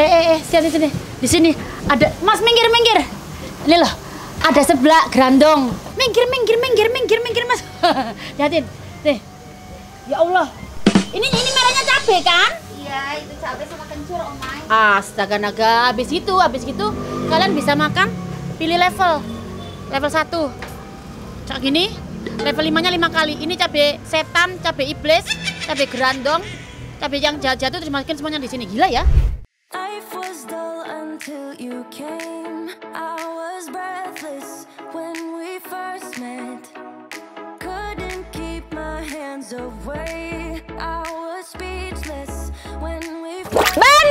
Eh, eh, eh, sini, sini. Di sini ada, Mas, minggir, minggir. Ini loh, ada seblak grandong. Minggir, minggir, minggir, minggir, minggir, Mas. Lihatin, nih. Ya Allah, ini ini merahnya cabe kan? Iya, itu cabai sama kencur, Omai. Astaga naga, habis itu, habis itu kalian bisa makan, pilih level. Level 1. Cak gini, level 5-nya 5 kali. Ini cabe setan, cabe iblis, cabe grandong, cabe yang jahat-jahat itu dimasukin semuanya di sini. Gila ya? Life was dull until you came. I was breathless when we first met. Couldn't keep my hands away. I was speechless when we Bandung!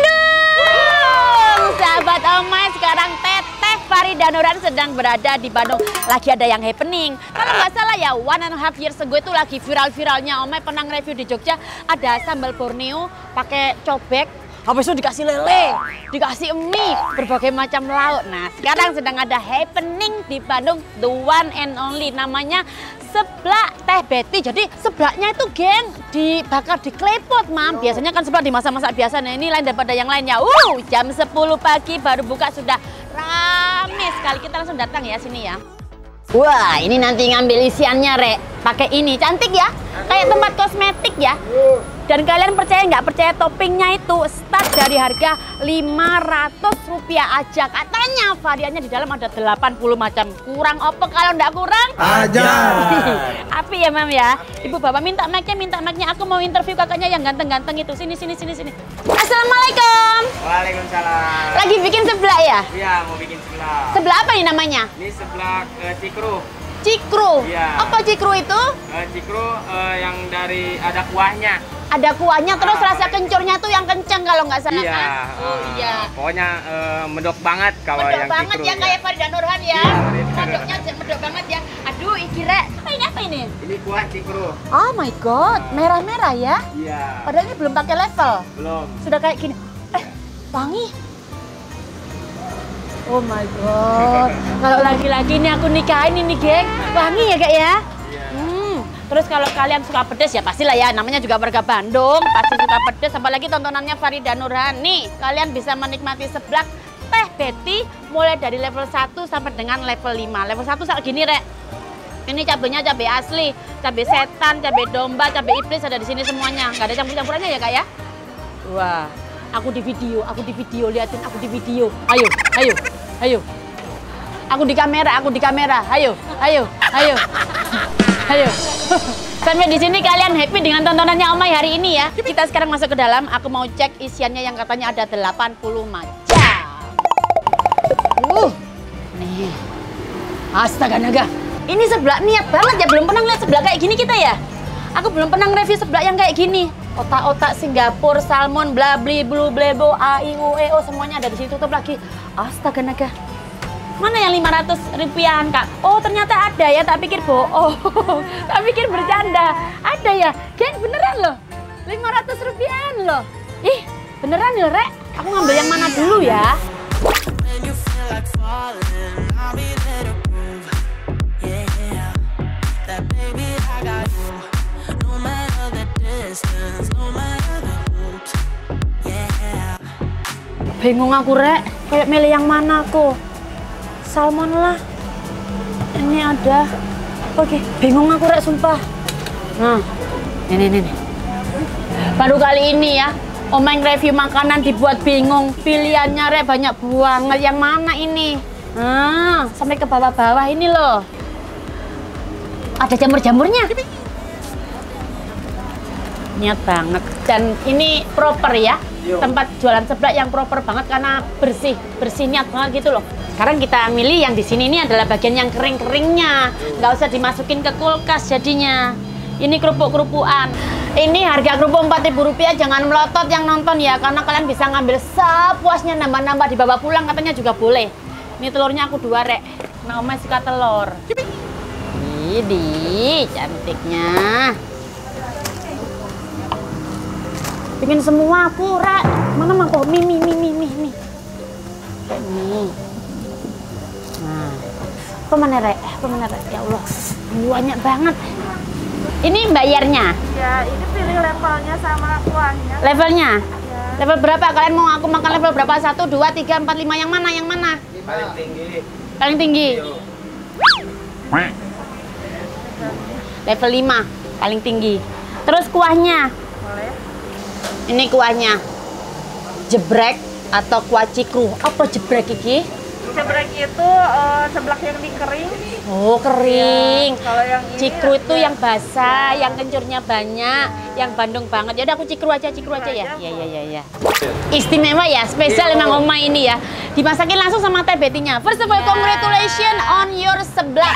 Sahabat Omai, sekarang Teteh Farida Nuran sedang berada di Bandung. Lagi ada yang happening. Kalau nggak salah ya, one and a half years ago itu lagi viral-viralnya Omai pernah review di Jogja. Ada sambal Borneo pakai cobek, Habis itu dikasih lele, dikasih mie, berbagai macam lauk. Nah, sekarang sedang ada happening di Bandung, the one and only namanya seblak teh Betty. Jadi seblaknya itu geng dibakar di klepot, Mam. Biasanya kan seblak dimasak-masak biasa. Nah, ini lain daripada yang lainnya. Uh, jam 10 pagi baru buka sudah rame sekali. Kita langsung datang ya sini ya. Wah, ini nanti ngambil isiannya, Rek. Pakai ini, cantik ya? Kayak tempat kosmetik ya. Dan kalian percaya nggak percaya toppingnya itu start dari harga 500 rupiah aja. Katanya variannya di dalam ada 80 macam. Kurang apa kalau nggak kurang? Aja. Api ya, Mam ya. Ibu Bapak minta mic-nya, minta mic-nya. Aku mau interview kakaknya yang ganteng-ganteng itu. Sini, sini, sini, sini. Assalamualaikum. Waalaikumsalam. Lagi bikin seblak ya? Iya, mau bikin sebelah. Seblak apa nih namanya? Ini sebelah uh, cikru. Cikru. Iya. Apa cikru itu? Uh, cikru eh, yang dari ada kuahnya. Ada kuahnya terus Ah, rasa kencurnya tuh yang kencang kalau nggak salah iya. kan? Oh eh, iya. Pokoknya eh, medok banget kalau Medok yang banget cikru. ya kayak Farida Nurhan ya. Iya. Medoknya medok banget ya. Aduh, ikira. Ini apa ini? Ini kuah cikru. Oh my god, merah-merah ya. Iya. Padahal ini belum pakai level. Belum. Sudah kayak gini. Eh, wangi. Oh my god. Kalau lagi-lagi ini aku nikahin ini, geng. Wangi ya, Kak ya? Iya. Hmm. Terus kalau kalian suka pedas ya pastilah ya, namanya juga warga Bandung, pasti suka pedas. Apalagi tontonannya Farida Nurhani. Kalian bisa menikmati seblak teh Betty mulai dari level 1 sampai dengan level 5. Level 1 saat gini, Rek. Ini cabenya cabai asli, cabai setan, cabai domba, cabai iblis ada di sini semuanya. Nggak ada campur-campurannya ya, Kak ya? Wah, aku di video, aku di video, liatin aku di video. Ayo, ayo, ayo. Aku di kamera, aku di kamera. Ayo, ayo, ayo. Ayo. Sampai di sini kalian happy dengan tontonannya Omai hari ini ya. Kita sekarang masuk ke dalam, aku mau cek isiannya yang katanya ada 80 macam. Uh. Nih. Astaga naga. Ini seblak niat banget ya, belum pernah ngeliat seblak kayak gini kita ya. Aku belum pernah nge-review seblak yang kayak gini. Otak-otak Singapura, salmon, bla bli, blue blebo, a, i, u, e, o semuanya ada di situ tutup lagi. Astaga naga. Mana yang 500 rupiahan kak? Oh ternyata ada ya, tak pikir bohong. tak pikir bercanda. Ada ya? Geng beneran loh. 500 rupiahan loh. Ih beneran loh rek. Aku ngambil yang mana dulu ya? Bingung aku rek. Kayak milih yang mana aku? Salmon lah. Ini ada. Oke, bingung aku rek sumpah. Nah, ini ini nih. Baru kali ini ya, Omeng review makanan dibuat bingung. Pilihannya rek banyak banget. Yang mana ini? Nah, sampai ke bawah-bawah ini loh. Ada jamur-jamurnya. Niat banget. Dan ini proper ya. Tempat jualan seblak yang proper banget karena bersih, bersih niat banget gitu loh. Sekarang kita milih yang di sini ini adalah bagian yang kering-keringnya. Nggak usah dimasukin ke kulkas jadinya. Ini kerupuk-kerupukan. Ini harga kerupuk Rp4.000, jangan melotot yang nonton ya, karena kalian bisa ngambil sepuasnya nambah-nambah dibawa pulang katanya juga boleh. Ini telurnya aku dua rek. Oma suka telur. Ini cantiknya. Bikin semua aku, Rek. Mana mangkok? Mi, mi, mi, mi, mi, mi. Nih. Nah. Apa mana, Rek? Apa mana, Rek? Ya Allah. Banyak banget. Ini bayarnya. Ya, ini pilih levelnya sama kuahnya. Levelnya. Ya. Level berapa? Kalian mau aku makan level berapa? Satu, dua, tiga, empat, lima. Yang mana? Yang mana? Paling tinggi. Paling tinggi. Level 5 paling tinggi. Terus kuahnya. Ini kuahnya. Jebrek atau kuah cikru. Apa jebrek iki? Seblak itu eh, seblak yang dikering. Oh, kering. Kalau yang ini Cikru itu ya, yang basah, yang kencurnya banyak, yang Bandung banget. Ya udah aku cikru aja, cikru aja ya. Iya, iya, iya, iya. Istimewa ya, spesial emang Oma ini ya. Dimasakin langsung sama Teh Betinya. First of all, congratulations on your seblak.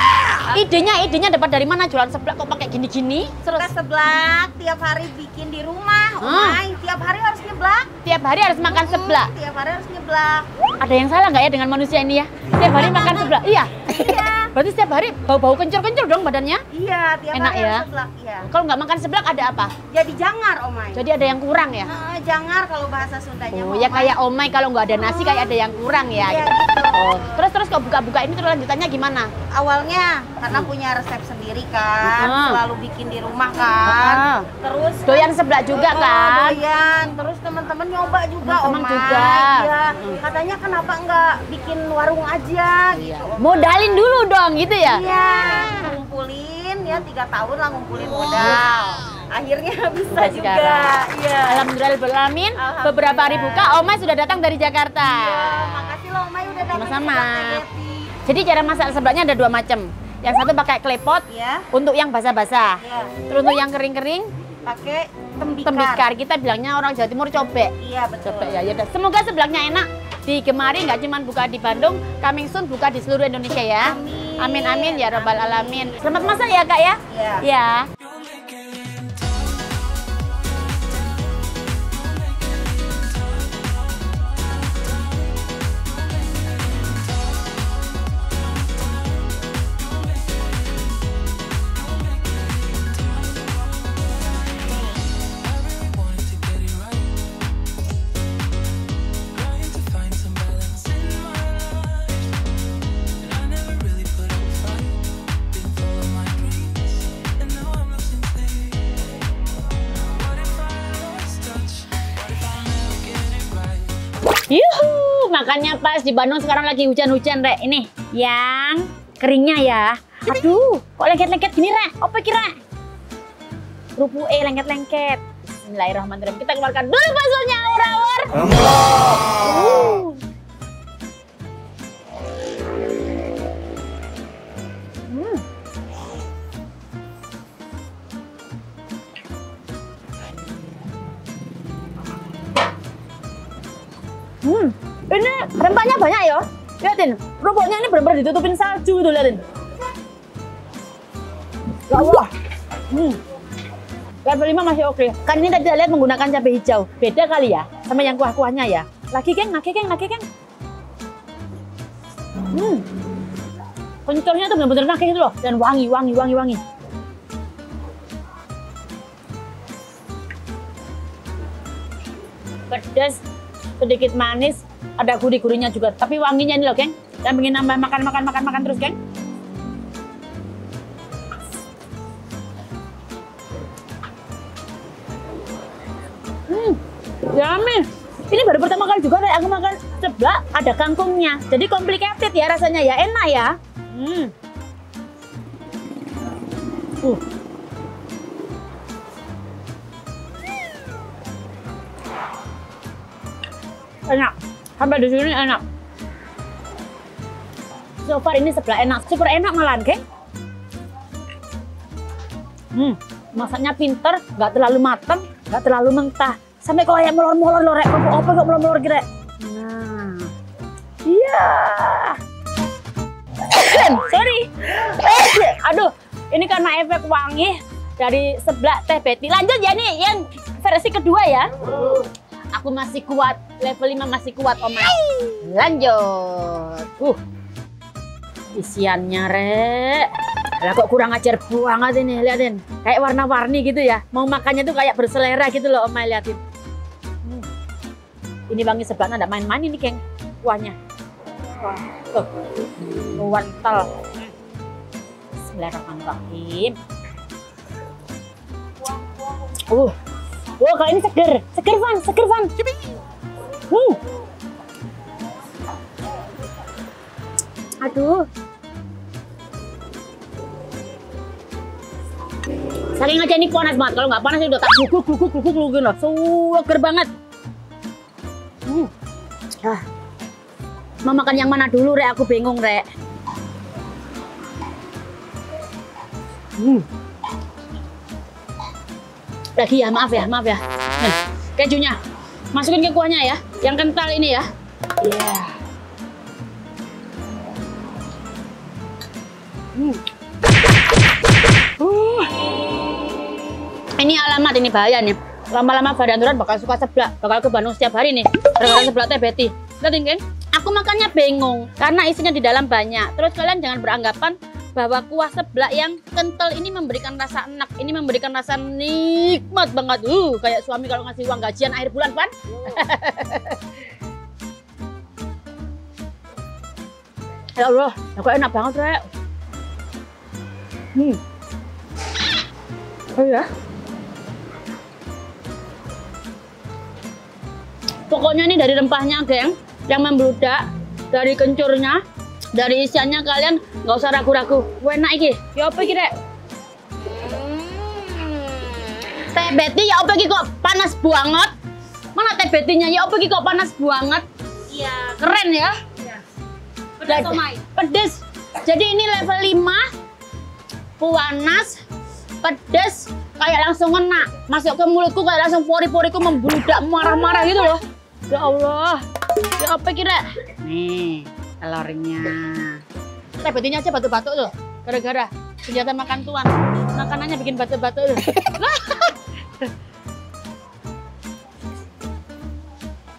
Idenya, idenya dapat dari mana jualan seblak kok pakai gini-gini? Terus Kita seblak tiap hari bikin di rumah. Hah? Omai, tiap hari harus nyeblak. tiap hari harus makan seblak. Hmm, tiap hari harus nyeblak. Ada yang salah nggak ya dengan manusia ini ya? Tiap hari makan seblak. Iya. Iya. Berarti setiap hari bau-bau kencur-kencur dong badannya. Iya, tiap Enak hari ya? seblak. Iya. Kalau nggak makan seblak ada apa? Jadi jangar, Omai. Jadi ada yang kurang ya? Nah, jangar kalau bahasa Sundanya. Oh, ya kayak omai kalau nggak ada nasi kayak ada yang kurang ya. Iya, gitu. Gitu. Oh, terus terus kok buka-buka ini terus lanjutannya gimana? awalnya karena punya resep sendiri kan, Ah. selalu bikin di rumah kan. Ah. Terus Doyan seblak juga Oh, kan? doyan. Terus teman-teman nyoba juga, Teman-teman Omai. juga. Iya. Hmm. Katanya kenapa nggak bikin warung aja Iya. gitu. Modalin dulu dong gitu ya. Iya, ngumpulin ya tiga tahun lah ngumpulin modal. Akhirnya bisa Sampai juga. Iya. Alhamdulillahirobbilalamin. Alhamdulillah. Beberapa hari buka, Omai sudah datang dari Jakarta. Iya, loh Mai udah datang Sama-sama. Jadi cara masak seblaknya ada dua macam. Yang satu pakai klepot. Ya, untuk yang basah-basah. ya. Terus untuk yang kering-kering Pakai tembikar. tembikar. Kita bilangnya orang Jawa Timur cobek. Iya, betul. Cobek ya. ya udah. Semoga seblaknya enak. Digemari nggak cuma buka di Bandung, coming soon buka di seluruh Indonesia ya. Amin. Amin amin ya robbal alamin. Selamat masak ya kak ya. Iya. Ya. Yuhu, makannya pas di Bandung sekarang lagi hujan-hujan, Rek. Ini yang keringnya ya. Aduh, kok lengket-lengket gini, Rek? Apa kira? Kerupuk eh lengket-lengket. Bismillahirrahmanirrahim. Kita keluarkan dulu baksonya, awur-awur. Uh. Hmm, ini rempahnya banyak ya. Lihatin, kerupuknya ini benar-benar ditutupin salju tuh, lihatin. Ya Allah. Hmm. Level 5 masih oke. Kan ini tadi lihat menggunakan cabai hijau. Beda kali ya sama yang kuah-kuahnya ya. Lagi geng, lagi geng, lagi geng. Hmm. Kencurnya tuh benar-benar nagih gitu loh. Dan wangi, wangi, wangi, wangi. Pedas, sedikit manis, ada gurih-gurihnya juga. Tapi wanginya ini loh, geng. Dan pengen nambah makan, makan, makan, makan terus, geng. Hmm, yummy. Ini baru pertama kali juga aku makan seblak ada kangkungnya. Jadi complicated ya rasanya ya, enak ya. Hmm. Uh. Enak. Sampai di sini enak. So far ini seblak enak, super enak malahan, geng. Hmm, masaknya pinter, nggak terlalu matang, nggak terlalu mentah. Sampai kok kayak molor-molor loh, Rek. Apa kok molor-molor gitu, Rek? Nah. Iya. Sorry. Aduh, ini karena efek wangi dari seblak teh Betty. Lanjut ya nih yang versi kedua ya. Aku masih kuat, level 5 masih kuat, Oma. Lanjut. Uh. Isiannya, Rek. Lah kok kurang ajar banget ini, liatin. Kayak warna-warni gitu ya. Mau makannya tuh kayak berselera gitu loh, Oma liatin. Hmm. Ini wangi seblaknya enggak main-main ini, geng. Kuahnya. Wah, tuh. Wantal. Bismillahirrahmanirrahim. Uh. Wah, kalau ini seger. Seger, Van. Seger, Van. Uh. Aduh. Saking aja ini panas banget. Kalau nggak panas udah tak guguk guguk guguk guguk loh. Seger banget. Hmm. Ah. Mau makan yang mana dulu, Rek? Aku bingung, Rek. Hmm. Lagi ya, maaf ya, maaf ya. Nah, kejunya. Masukin ke kuahnya ya. Yang kental ini ya. Iya. Hmm. Uh. Ini alamat ini bahaya nih. Lama-lama badan turun bakal suka seblak, bakal ke Bandung setiap hari nih. Gara-gara seblak teh Betty. Lihat kan? Aku makannya bingung karena isinya di dalam banyak. Terus kalian jangan beranggapan bahwa kuah seblak yang kental ini memberikan rasa enak, ini memberikan rasa nikmat banget. Uh, kayak suami kalau ngasih uang gajian akhir bulan, kan? ya Allah, aku enak banget, Rek. Hmm. Oh ya. Pokoknya ini dari rempahnya, geng, yang membludak, dari kencurnya, dari isiannya kalian nggak usah ragu-ragu. Enak iki. Ya apa iki, Rek? Teh Betty ya apa iki kok panas banget? Mana teh Betty-nya ya apa iki kok panas banget? Iya. Keren ya? Pedas Jadi- somai. Pedes. Jadi ini level 5. Panas, pedes, kayak langsung ngena. Masuk ke mulutku kayak langsung pori-poriku membludak marah-marah gitu loh. Ya Allah. Ya apa kira? Nih, telurnya. Teh Betty-nya aja batuk-batuk tuh. Gara-gara senjata makan tuan. Makanannya bikin batuk-batuk tuh.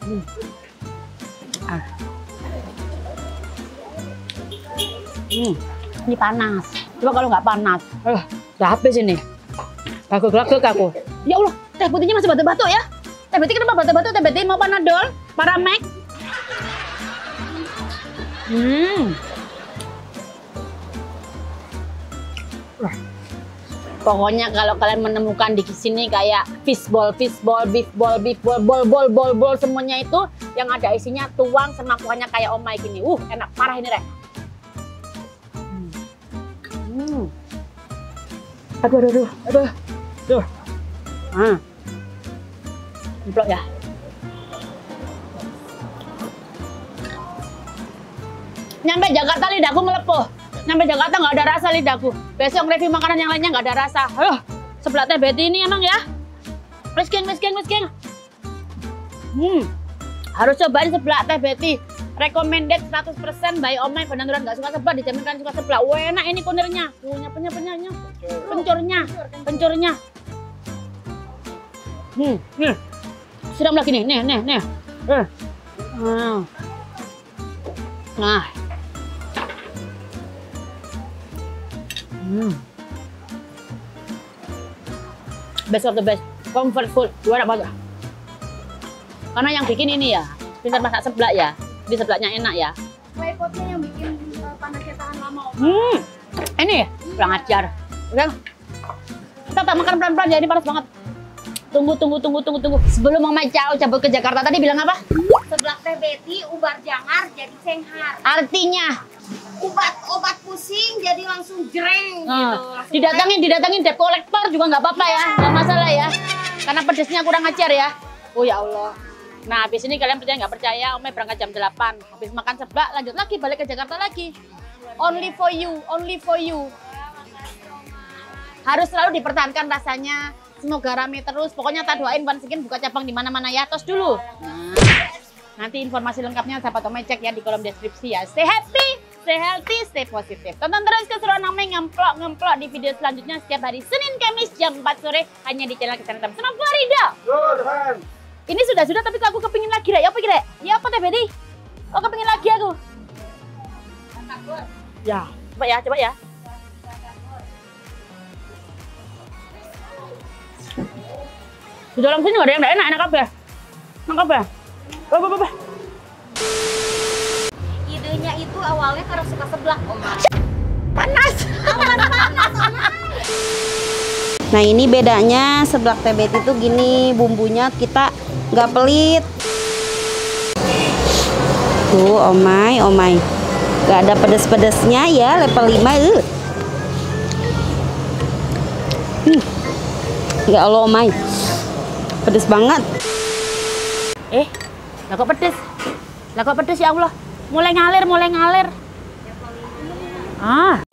Hmm. Ah. Hmm, ini panas. Coba kalau nggak panas, eh, udah habis ini. Gagok-gagok aku. Ya Allah, teh putihnya masih batuk-batuk ya. Teh putih kenapa batuk-batuk? Teh putih mau panadol? Paramek? Hmm. Pokoknya kalau kalian menemukan di sini kayak fishball, fishball, beef ball, beef ball, ball, ball, ball, semuanya itu yang ada isinya tuang sama kuahnya kayak omai gini. Uh, enak parah ini, Rek. Hmm. Aduh, aduh, aduh, aduh, aduh. Ah. Implok ya. Nyampe Jakarta lidahku ngelepuh. Nyampe Jakarta nggak ada rasa lidahku. Besok review makanan yang lainnya nggak ada rasa. Aduh, sebelah teh Betty ini emang ya. Miskin, miskin, miskin. Hmm, harus cobain sebelah teh Betty. Recommended 100% by Omai benar-benar nggak suka sebelah dijaminkan suka sebelah. Wah enak ini kunernya, punya punya punyanya, pencurnya, pencurnya. Hmm, nih, siram lagi nih, nih, nih, nih. Eh. Nah. Hmm. Best of the best. Comfort food. Gue enak banget. Karena yang bikin ini ya, pintar masak seblak ya. Di seblaknya enak ya. Klepotnya yang bikin uh, panasnya tahan lama. Om. Hmm. Ini ya, kurang ajar. Udah. Kita tak makan pelan-pelan ya, ini panas banget. Tunggu, tunggu, tunggu, tunggu, tunggu. Sebelum Mama Cao cabut ke Jakarta tadi bilang apa? Seblak teh Betty ubar jangar jadi cenghar. Artinya, Obat obat pusing jadi langsung jreng gitu. Nah, Langsung didatangin didatangin debt collector juga nggak apa-apa ya, nggak masalah ya. Karena pedesnya kurang ajar ya. Oh ya Allah. Nah, habis ini kalian percaya nggak percaya, Omai berangkat jam 8. Habis makan seblak, lanjut lagi balik ke Jakarta lagi. Only for you, only for you. Harus selalu dipertahankan rasanya. Semoga rame terus. Pokoknya tak doain One Skin buka cabang di mana-mana ya. Tos dulu. Nah, nanti informasi lengkapnya dapat Omai cek ya di kolom deskripsi ya. Stay happy, stay healthy, stay positif. Tonton terus keseruan Omai ngemplok-ngemplok di video selanjutnya setiap hari Senin Kamis jam 4 sore hanya di channel Kesehatan sama Florida. Ini sudah-sudah tapi kok aku kepingin lagi Rek. Ya apa Rek? Ya apa teh Betty? Oh kepingin lagi aku. Ya, coba ya, coba ya. Di dalam sini nggak ada yang enak, enak apa ya? Enak apa ya? Oh, apa, apa. Awalnya karena suka seblak Om. Panas. Nah ini bedanya seblak teh Betty itu gini bumbunya kita nggak pelit. Tuh, oh my, oh my. Gak ada pedes-pedesnya ya, level 5. Uh. Hmm. Ya Allah, oh my. Pedes banget. Eh, lah kok pedes? Lah kok pedes ya Allah? Mulai ngalir, mulai ngalir. Ah,